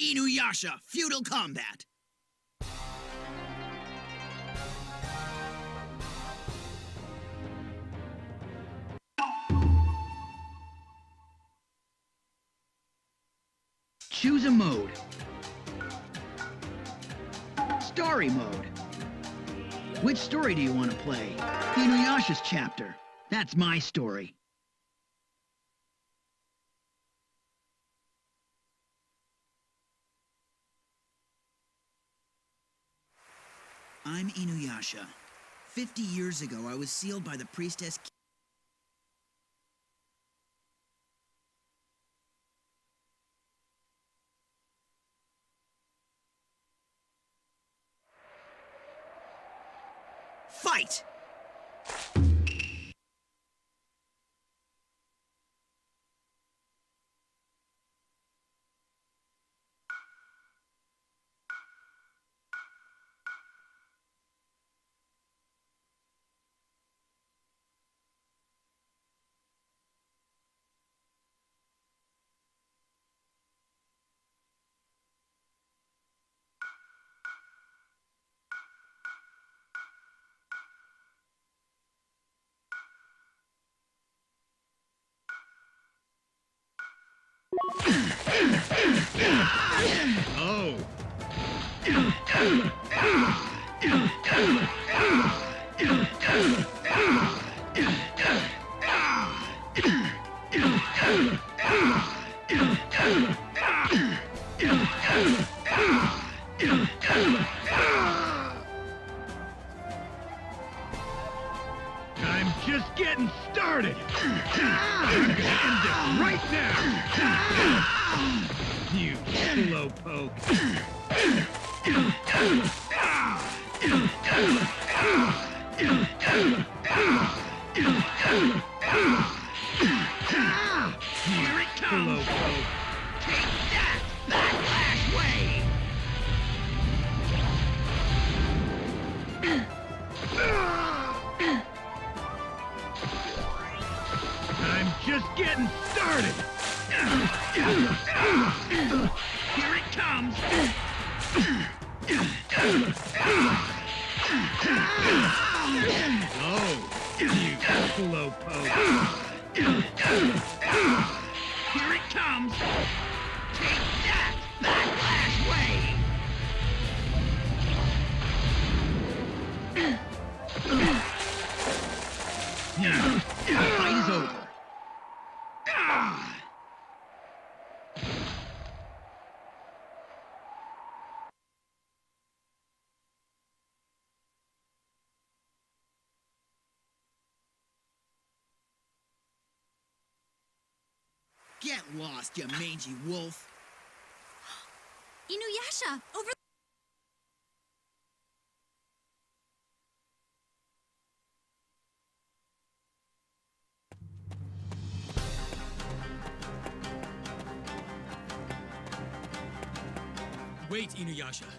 Inuyasha, Feudal Combat. Choose a mode. Story mode. Which story do you want to play? Inuyasha's chapter. That's my story. I'm Inuyasha. Fifty years ago, I was sealed by the priestess Fight! Oh. I'm just getting started. Here it comes! Oh, you slowpoke. Here it comes! Take Get lost, you mangy wolf. Inuyasha, over Wait, Inuyasha.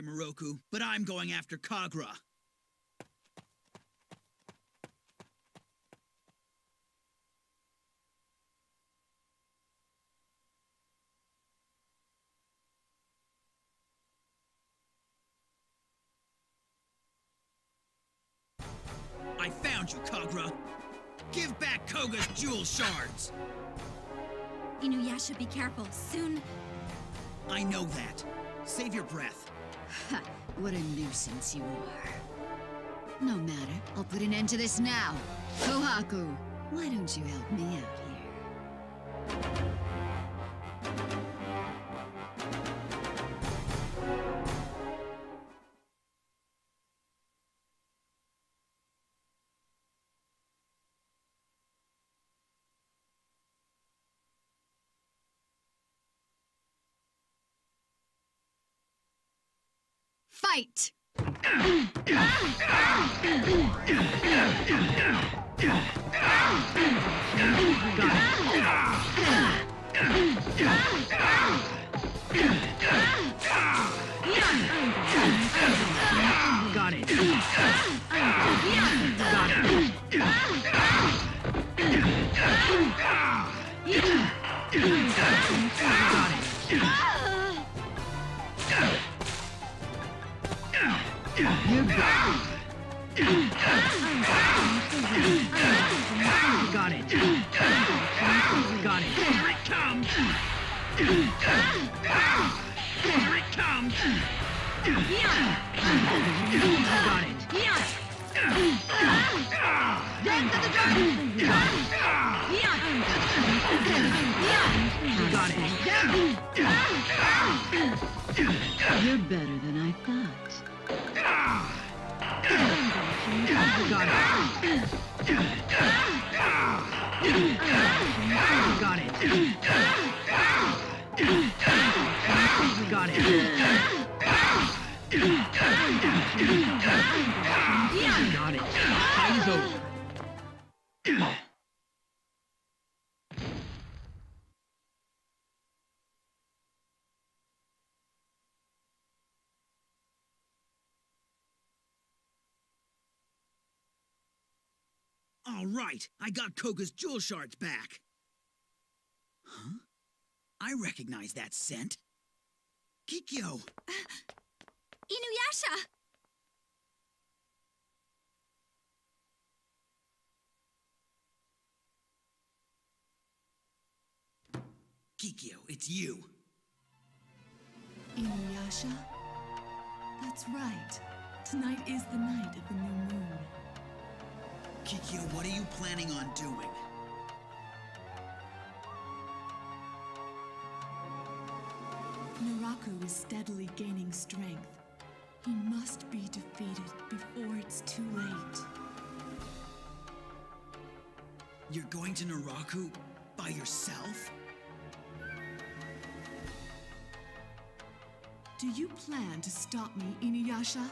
Sorry, Miroku, but I'm going after Kagura. I found you, Kagura. Give back Koga's jewel shards. Inuyasha, be careful. Soon. I know that. Save your breath. Ha, what a nuisance you are. No matter, I'll put an end to this now. Kohaku, why don't you help me out here? Fight! Got it! Got it! Got it! You got it! Got it! Here it comes! Here it comes! Got it! Got it! You're better than I thought. Got it! Time's over. All right, I got Koga's jewel shards back. Huh? I recognize that scent. Kikyo! Inuyasha! Kikyo, it's you. Inuyasha? That's right. Tonight is the night of the new moon. Kikyo, what are you planning on doing? Naraku is steadily gaining strength. He must be defeated before it's too late. You're going to Naraku by yourself? Do you plan to stop me, Inuyasha?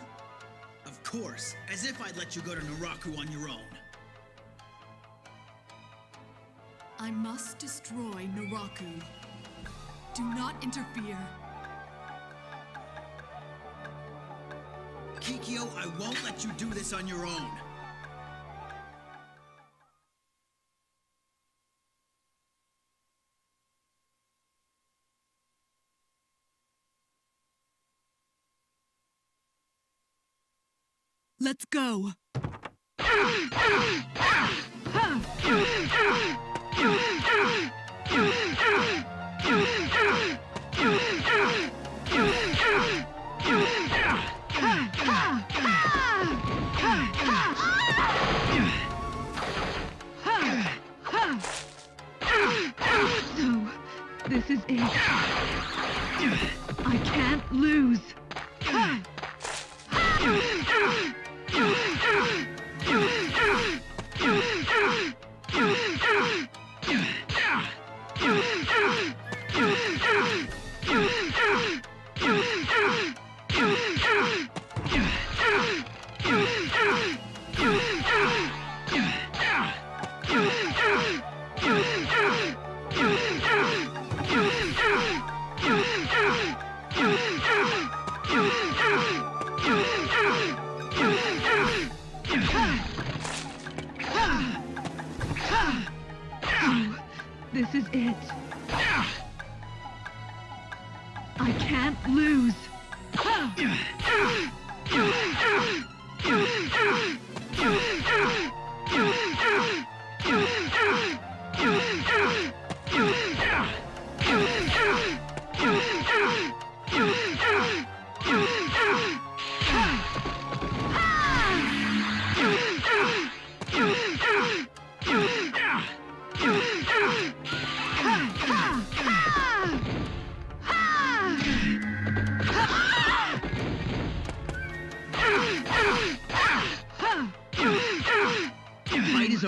Of course, as if I'd let you go to Naraku on your own. I must destroy Naraku. Do not interfere. Kikyo, I won't let you do this on your own. Let's go. This is it. I can't lose.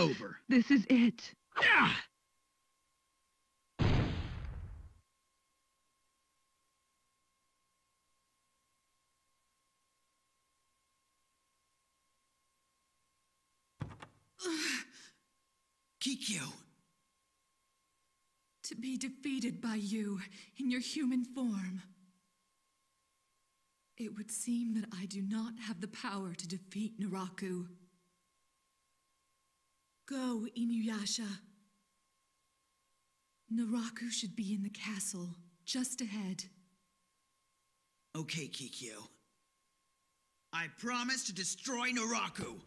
Over. This is it. Kikyo, To be defeated by you in your human form. It would seem that I do not have the power to defeat Naraku. Go, Inuyasha. Naraku should be in the castle, just ahead. Okay, Kikyo. I promise to destroy Naraku.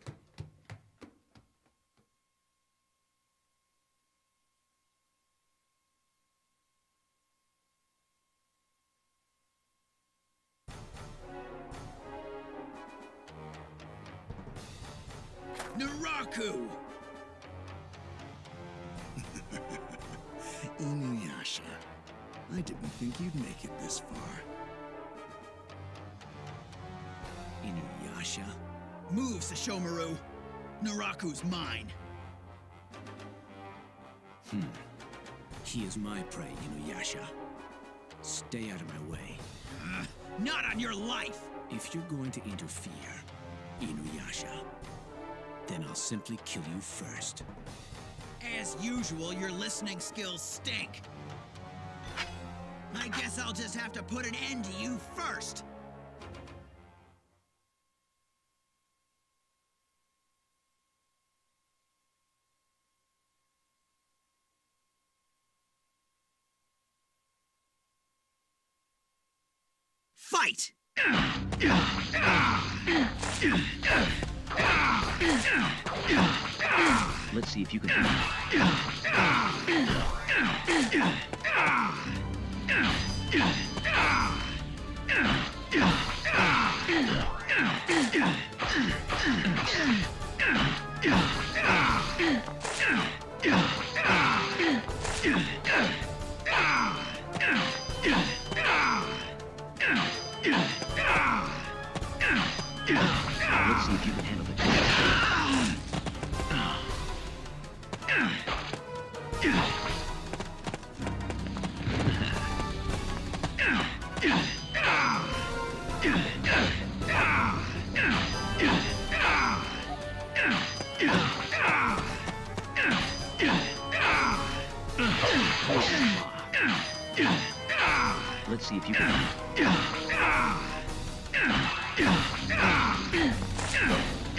Naraku's mine! Hmm. He is my prey, Inuyasha. Stay out of my way. Uh, not on your life! If you're going to interfere, Inuyasha, then I'll simply kill you first. As usual, your listening skills stink. I guess I'll just have to put an end to you first. Let's see if you can. Let's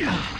Let's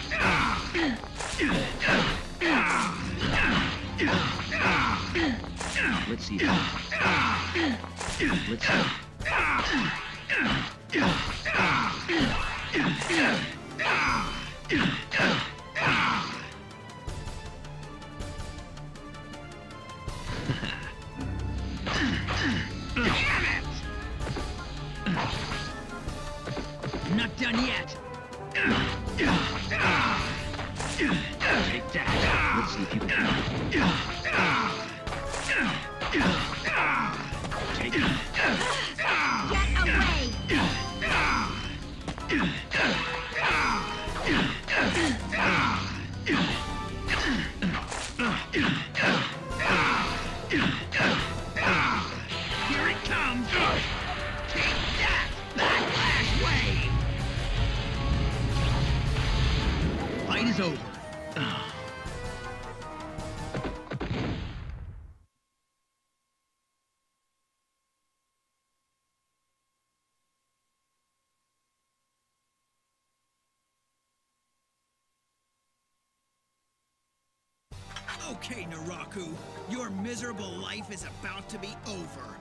Here Okay, Naraku, your miserable life is about to be over.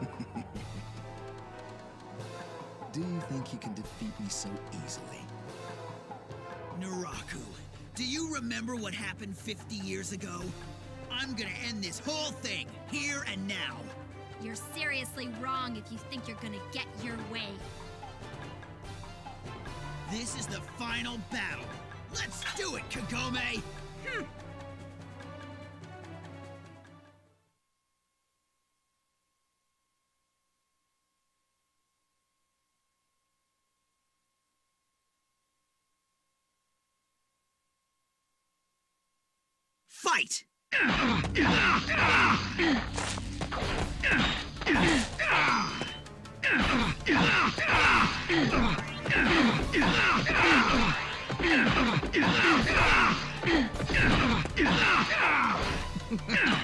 Do you think you can defeat me so easily? Naraku, do you remember what happened 50 years ago? I'm gonna end this whole thing, here and now. You're seriously wrong if you think you're gonna get your way. This is the final battle. Let's do it, Kagome! Hmm. Fight!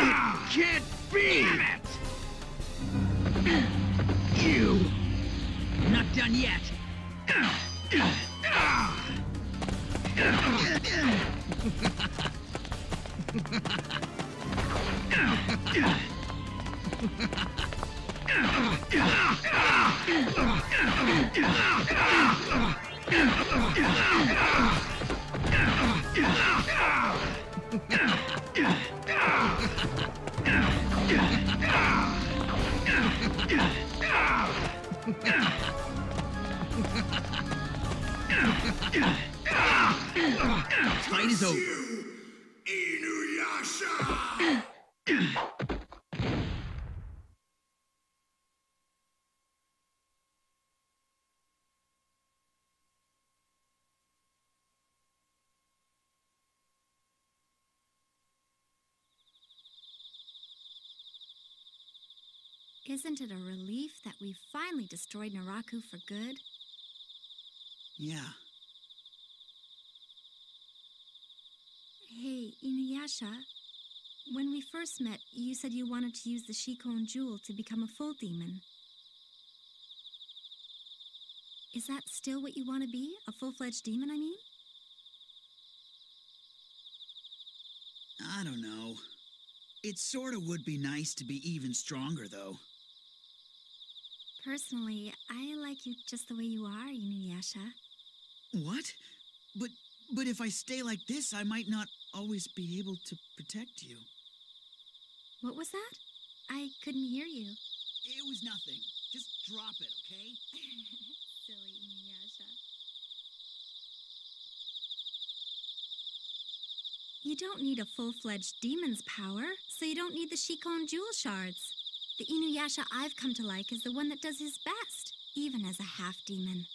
Can't be! You! Not done yet! Fight is over. Isn't it a relief that we've finally destroyed Naraku for good? Yeah. Hey, Inuyasha. When we first met, you said you wanted to use the Shikon Jewel to become a full demon. Is that still what you want to be? A full-fledged demon, I mean? I don't know. It sorta would be nice to be even stronger, though. Personally, I like you just the way you are, Inuyasha. What? But but if I stay like this, I might not always be able to protect you. What was that? I couldn't hear you. It was nothing. Just drop it, okay? Silly Inuyasha. You don't need a full-fledged demon's power, so you don't need the Shikon jewel shards. The Inuyasha I've come to like is the one that does his best, even as a half-demon.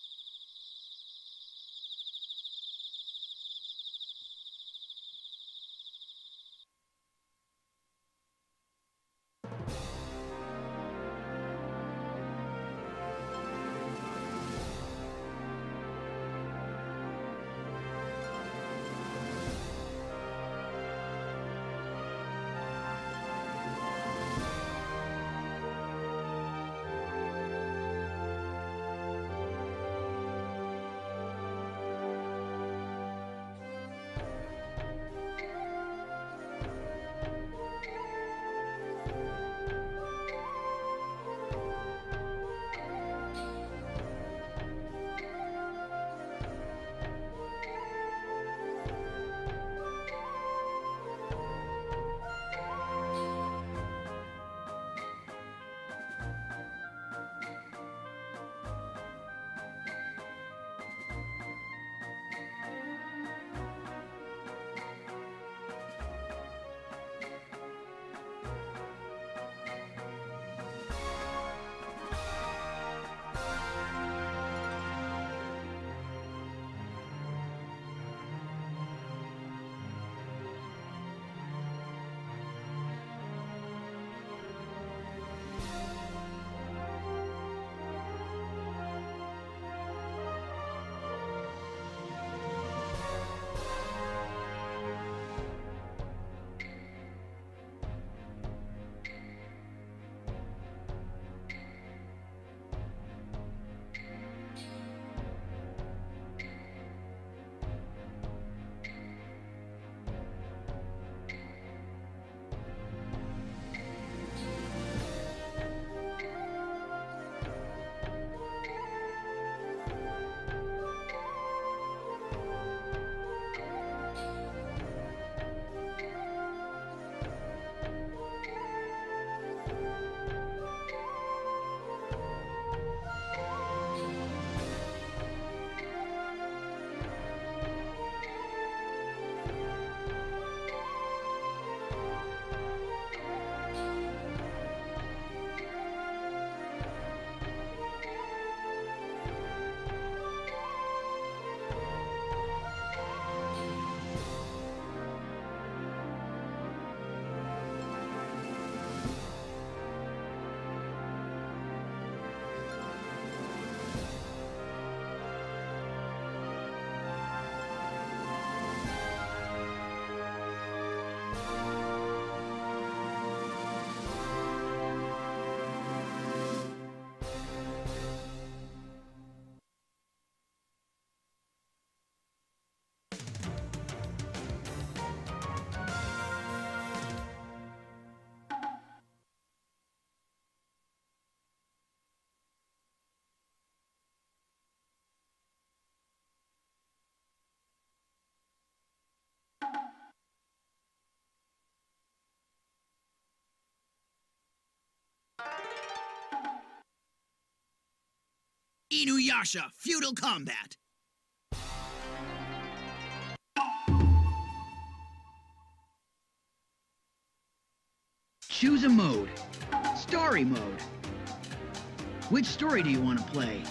Inuyasha, feudal combat. Choose a mode. Story mode. Which story do you want to play?